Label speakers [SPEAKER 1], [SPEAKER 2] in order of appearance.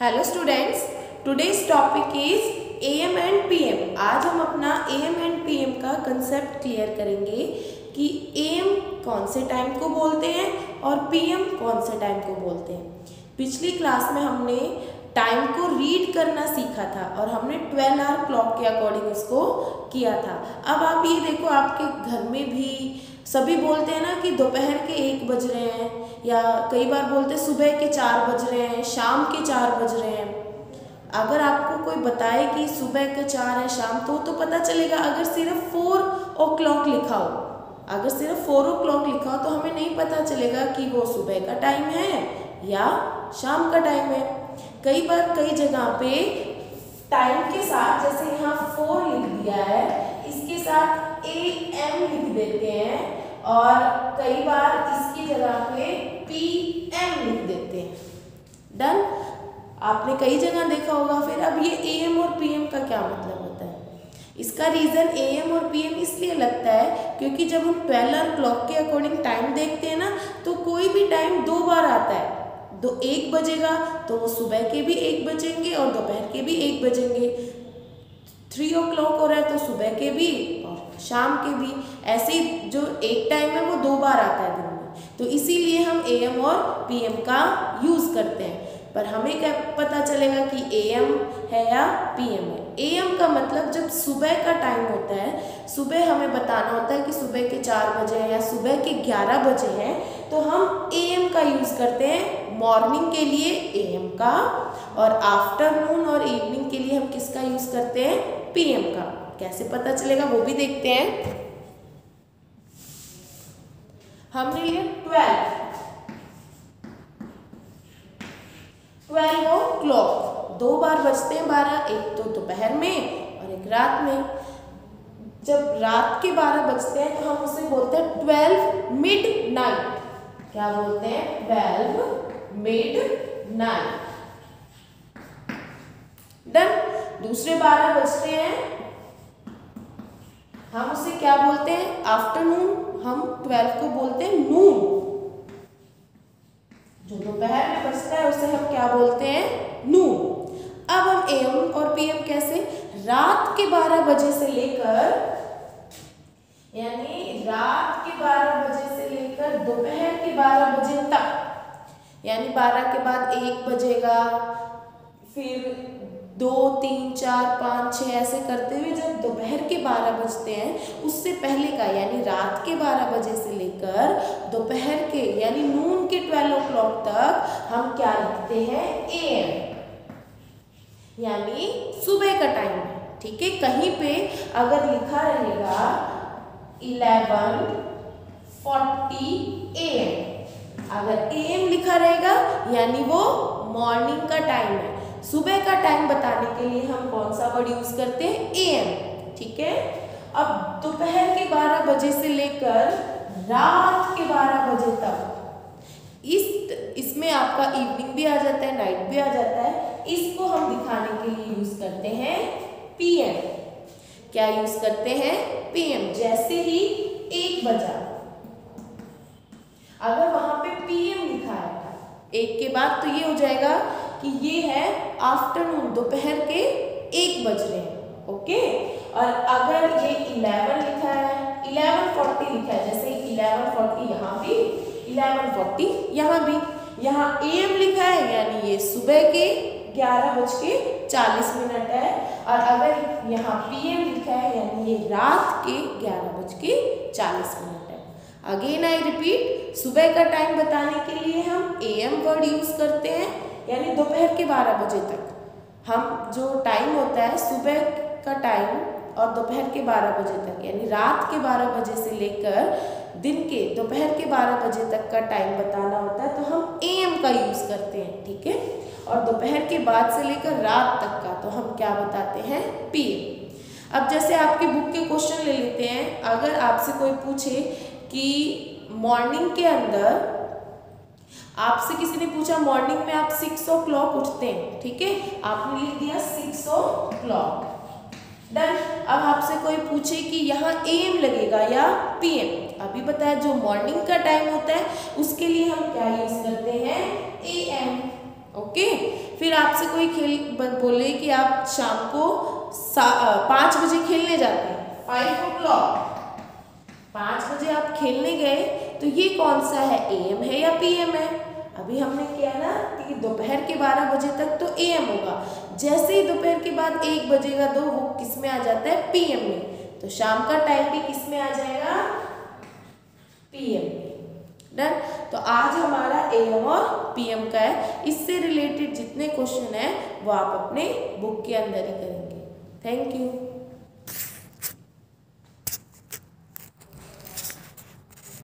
[SPEAKER 1] Hello students today's topic is AM and PM आज हम अपना एएम एंड पीएम का कंसेप्ट क्लियर करेंगे कि एएम कौन से टाइम को बोलते हैं और पीएम कौन से टाइम को बोलते हैं। पिछली क्लास में हमने टाइम को रीड करना सीखा था और हमने 12 आवर क्लॉक के अकॉर्डिंग उसको किया था। अब आप ये देखो, आपके घर में भी सभी बोलते हैं ना कि दोपहर के एक बज रहे हैं, या कई बार बोलते हैं सुबह के चार बज रहे हैं, शाम के चार बज रहे हैं। अगर आपको कोई बताए कि सुबह के चार है, शाम तो तो पता चलेगा, अगर सिर्फ़ फोर ओ क्लॉक लिखा हो, अगर सिर्फ़ फोर ओ क्लॉक लिखा हो तो हमें नहीं पता चलेगा कि वो सुबह का टाइम है या शाम का टाइम है। कई बार कई जगह पे टाइम के साथ जैसे यहाँ फोर लिख दिया है इसके साथ ए एम लिख देते हैं और कई बार इसकी जगह पे पी एम लिख देते हैं। डन आपने कई जगह देखा होगा, फिर अब ये ए एम और पी एम का क्या मतलब होता है? इसका रीज़न ए एम और पी एम इसलिए लगता है क्योंकि जब हम ट्वेल्व आवर क्लॉक के अकॉर्डिंग टाइम देखते हैं ना तो कोई भी टाइम दो बार आता है। दो एक बजेगा तो वो सुबह के भी एक बजेंगे और दोपहर के भी एक बजेंगे। थ्री ओ क्लॉक हो रहा है तो सुबह के भी और शाम के भी, ऐसे जो एक टाइम है वो दो बार आता है दिन में। तो इसीलिए हम ए एम और पी एम का यूज़ करते हैं। पर हमें क्या पता चलेगा कि ए एम है या पी एम है? ए एम का मतलब जब सुबह का टाइम होता है, सुबह हमें बताना होता है कि सुबह के चार बजे हैं या सुबह के ग्यारह बजे हैं तो हम ए एम का यूज़ करते हैं मॉर्निंग के लिए ए एम का और आफ्टरनून और इवनिंग के लिए हम किसका यूज़ करते हैं? पी एम का। कैसे पता चलेगा वो भी देखते हैं। हमने लिए ट्वेल्व ट्वेल्व ओ क्लॉक दो बार बजते हैं बारह, एक तो दोपहर में और एक रात में। जब रात के बारह बजते हैं तो हम उसे बोलते हैं ट्वेल्व मिड नाइट क्या बोलते हैं? ट्वेल्व मिड नाइट डन दूसरे बारह बजते हैं। हम उसे क्या बोलते हैं? आफ्टरनून हम ट्वेल्व को बोलते हैं नून जो दोपहर में बजता है, उसे हम क्या बोलते हैं? नून अब हम एम और पीएम कैसे? रात के बारह बजे से लेकर, यानी रात के बारह बजे से लेकर दोपहर के बारह बजे तक, यानी बारह के बाद एक बजेगा, फिर दो, तीन, चार, पाँच छः ऐसे करते हुए जब दोपहर के बारह बजते हैं, उससे पहले का, यानी रात के बारह बजे से लेकर दोपहर के, यानी नून के ट्वेल्व ओ क्लॉक तक हम क्या लिखते हैं? ए एम यानी सुबह का टाइम ठीक है? कहीं पे अगर लिखा रहेगा इलेवन फोर्टी ए एम अगर ए एम लिखा रहेगा, यानी वो मॉर्निंग का टाइम है। सुबह का टाइम बताने के लिए हम कौन सा वर्ड यूज़ करते हैं? ए एम ठीक है? अब दोपहर के 12 बजे से लेकर रात के 12 बजे तक, इस, इसमें आपका इवनिंग भी आ जाता है नाइट भी आ जाता है। इसको हम दिखाने के लिए यूज़ करते हैं पीएम क्या यूज़ करते हैं? पीएम जैसे ही एक बजा। अगर वहाँ पे पीएम लिखा है, एक के बाद तो ये हो जाएगा कि ये है आफ्टरनून दोपहर के एक बज रहे हैं ओके और अगर ये इलेवन लिखा है इलेवन फोर्टी लिखा है, जैसे इलेवन फोर्टी यहाँ भी इलेवन फोर्टी यहाँ भी, यहाँ एम लिखा है, यानी ये सुबह के ग्यारह बज के चालीस मिनट है, और अगर यहाँ पी एम लिखा है, यानी ये रात के ग्यारह बज के चालीस मिनट है। अगेन आई रिपीट सुबह का टाइम बताने के लिए हम ए एम वर्ड यूज़ करते हैं यानी दोपहर के 12 बजे तक। हम जो टाइम होता है, सुबह का टाइम और दोपहर के 12 बजे तक, यानी रात के 12 बजे से लेकर दिन के दोपहर के 12 बजे तक का टाइम बताना होता है तो हम ए एम का यूज़ करते हैं, ठीक है? और दोपहर के बाद से लेकर रात तक का तो हम क्या बताते हैं? पी एम अब जैसे आपके बुक के क्वेश्चन ले लेते हैं, अगर आपसे कोई पूछे कि मॉर्निंग के अंदर आपसे किसी ने पूछा, मॉर्निंग में आप सिक्स ओ क्लॉक उठते हैं? ठीक है? आपने लिख दिया सिक्स ओ क्लॉक। डन। अब आपसे कोई पूछे कि यहाँ ए एम लगेगा या पी एम अभी बताया, जो मॉर्निंग का टाइम होता है, उसके लिए हम क्या यूज़ करते हैं? A M okay? फिर आपसे कोई खेल बोले कि आप शाम को पाँच बजे खेलने जाते हैं। फाइव ओ क्लॉक पाँच बजे आप खेलने गए तो ये कौन सा है? ए एम है या पी एम है? अभी हमने किया ना कि दोपहर के बारह बजे तक तो ए एम होगा। जैसे ही दोपहर के बाद एक बजेगा तो वो किसमें आ जाता है? पी एम में। तो शाम का टाइम भी किसमें आ जाएगा? P M done? तो आज हमारा ए एम और पी एम का है। इससे रिलेटेड जितने क्वेश्चन है, वो आप अपने बुक के अंदर ही करेंगे। Thank you